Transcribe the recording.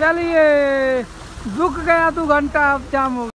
चलिए रुक गया तू घंटा अब जाम हो